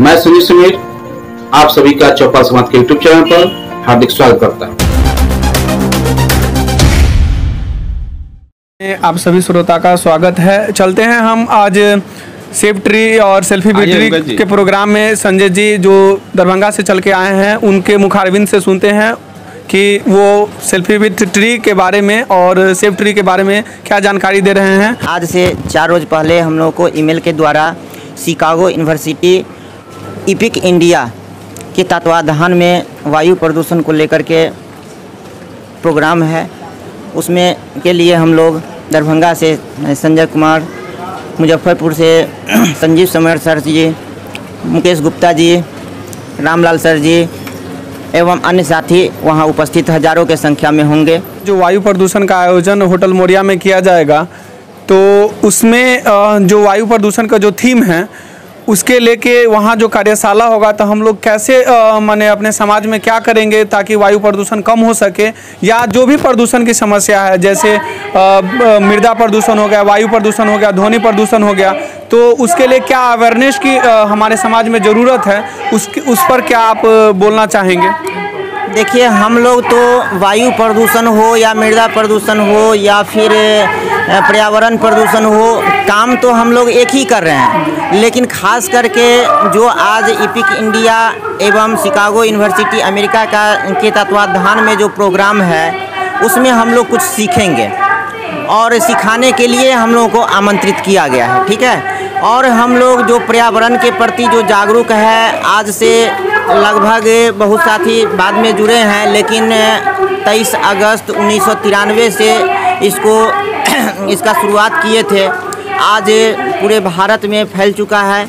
मैं सुनील सुनील आप सभी का चौपाल समाज के यूट्यूब चैनल पर हार्दिक स्वागत करता हूँ। आप सभी श्रोता का स्वागत है। चलते हैं हम आज सेफ़ ट्री और सेल्फी बिट्री। के प्रोग्राम में। संजय जी जो दरभंगा से चल के आए हैं उनके मुखारविंद से सुनते हैं कि वो सेल्फी विथ ट्री के बारे में और सेफ़ ट्री के बारे में क्या जानकारी दे रहे हैं। आज से चार रोज़ पहले हम लोग को ईमेल के द्वारा शिकागो यूनिवर्सिटी इपिक इंडिया के तत्वाधान में वायु प्रदूषण को लेकर के प्रोग्राम है। उसमें के लिए हम लोग दरभंगा से संजय कुमार, मुजफ्फरपुर से संजीव समर सर जी, मुकेश गुप्ता जी, रामलाल सर जी एवं अन्य साथी वहाँ उपस्थित हज़ारों के संख्या में होंगे। जो वायु प्रदूषण का आयोजन होटल मोरिया में किया जाएगा तो उसमें जो वायु प्रदूषण का जो थीम है उसके लेके वहाँ जो कार्यशाला होगा तो हम लोग कैसे माने अपने समाज में क्या करेंगे ताकि वायु प्रदूषण कम हो सके या जो भी प्रदूषण की समस्या है, जैसे मृदा प्रदूषण हो गया, वायु प्रदूषण हो गया, ध्वनि प्रदूषण हो गया तो उसके लिए क्या अवेयरनेस की हमारे समाज में ज़रूरत है उस उस पर क्या आप बोलना चाहेंगे? देखिए, हम लोग तो वायु प्रदूषण हो या मृदा प्रदूषण हो या फिर पर्यावरण प्रदूषण हो, काम तो हम लोग एक ही कर रहे हैं। लेकिन खास करके जो आज इपिक इंडिया एवं शिकागो यूनिवर्सिटी अमेरिका का, के तत्वाधान में जो प्रोग्राम है, उसमें हम लोग कुछ सीखेंगे। और सिखाने के लिए हम लोगों को आमंत्रित किया गया है, ठीक है? और हम लोग जो पर्यावरण के प्रति जो जागरूक है, आज से लगभग बहुत साथी बाद में जुड़े हैं, लेकिन 23 अगस्त उन्नीस सौ तिरानवे से इसको इसका शुरुआत किए थे। आज पूरे भारत में फैल चुका है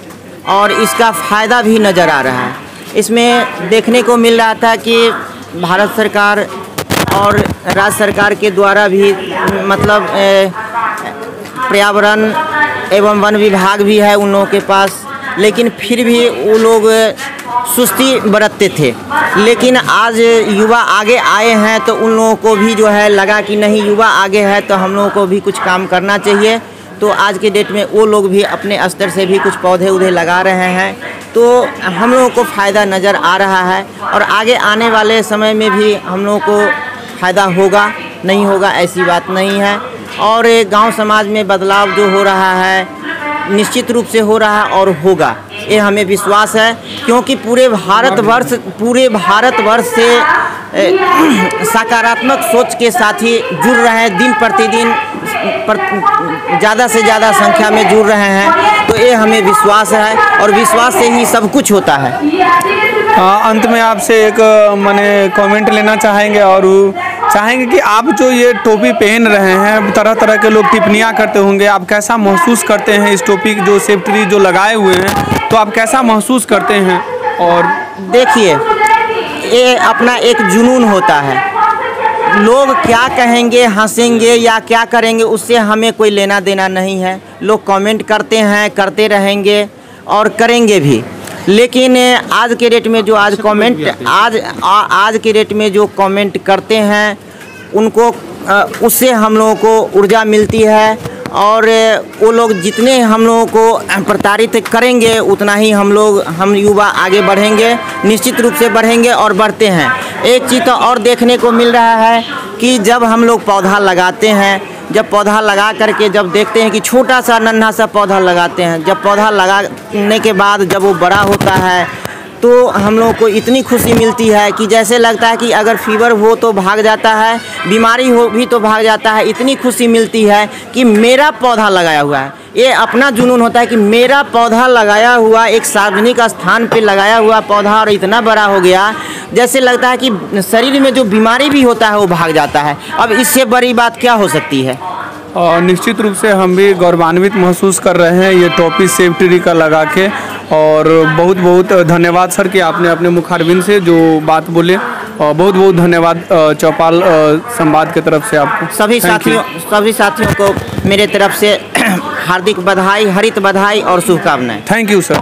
और इसका फ़ायदा भी नज़र आ रहा है। इसमें देखने को मिल रहा था कि भारत सरकार और राज्य सरकार के द्वारा भी मतलब पर्यावरण एवं वन विभाग भी है उन लोगों के पास, लेकिन फिर भी वो लोग सुस्ती बरतते थे। लेकिन आज युवा आगे आए हैं तो उन लोगों को भी जो है लगा कि नहीं, युवा आगे है तो हम लोगों को भी कुछ काम करना चाहिए। तो आज के डेट में वो लोग भी अपने स्तर से भी कुछ पौधे उधे लगा रहे हैं। तो हम लोगों को फ़ायदा नज़र आ रहा है, और आगे आने वाले समय में भी हम लोगों को फ़ायदा होगा, नहीं होगा ऐसी बात नहीं है। और गाँव समाज में बदलाव जो हो रहा है निश्चित रूप से हो रहा है और होगा। ये हमें विश्वास है क्योंकि पूरे भारतवर्ष पूरे भारतवर्ष से सकारात्मक सोच के साथ ही जुड़ रहे हैं। दिन प्रतिदिन पर ज़्यादा से ज़्यादा संख्या में जुड़ रहे हैं। तो ये हमें विश्वास है और विश्वास से ही सब कुछ होता है। हाँ, अंत में आपसे एक मैंने कमेंट लेना चाहेंगे और चाहेंगे कि आप जो ये टोपी पहन रहे हैं तरह तरह के लोग टिप्पणियाँ करते होंगे, आप कैसा महसूस करते हैं इस टोपी जो सेफ्टी जो लगाए हुए हैं तो आप कैसा महसूस करते हैं? और देखिए, ये अपना एक जुनून होता है। लोग क्या कहेंगे, हंसेंगे या क्या करेंगे, उससे हमें कोई लेना देना नहीं है। लोग कमेंट करते हैं, करते रहेंगे और करेंगे भी। लेकिन आज के डेट में जो आज कमेंट आज आ, आज के डेट में जो कमेंट करते हैं उनको उससे हम लोगों को ऊर्जा मिलती है और वो लोग जितने हम लोगों को प्रताड़ित करेंगे उतना ही हम लोग हम युवा आगे बढ़ेंगे निश्चित रूप से बढ़ेंगे और बढ़ते हैं। एक चीज़ तो और देखने को मिल रहा है कि जब हम लोग पौधा लगाते हैं जब पौधा लगा करके जब देखते हैं कि छोटा सा नन्हा सा पौधा लगाते हैं, जब पौधा लगाने के बाद जब वो बड़ा होता है तो हम लोग को इतनी खुशी मिलती है कि जैसे लगता है कि अगर फीवर हो तो भाग जाता है, बीमारी हो भी तो भाग जाता है, इतनी खुशी मिलती है कि मेरा पौधा लगाया हुआ है। ये अपना जुनून होता है कि मेरा पौधा लगाया हुआ, एक सार्वजनिक स्थान पे लगाया हुआ पौधा और इतना बड़ा हो गया जैसे लगता है कि शरीर में जो बीमारी भी होता है वो भाग जाता है। अब इससे बड़ी बात क्या हो सकती है? और निश्चित रूप से हम भी गौरवान्वित महसूस कर रहे हैं ये टॉपी सेफ्टी का लगा के। और बहुत बहुत धन्यवाद सर कि आपने अपने मुखारबिन से जो बात बोले। और बहुत बहुत धन्यवाद चौपाल संवाद की तरफ़ से आपको। सभी साथियों सभी साथियों को मेरे तरफ़ से हार्दिक बधाई हरित बधाई और शुभकामनाएँ। Thank you sir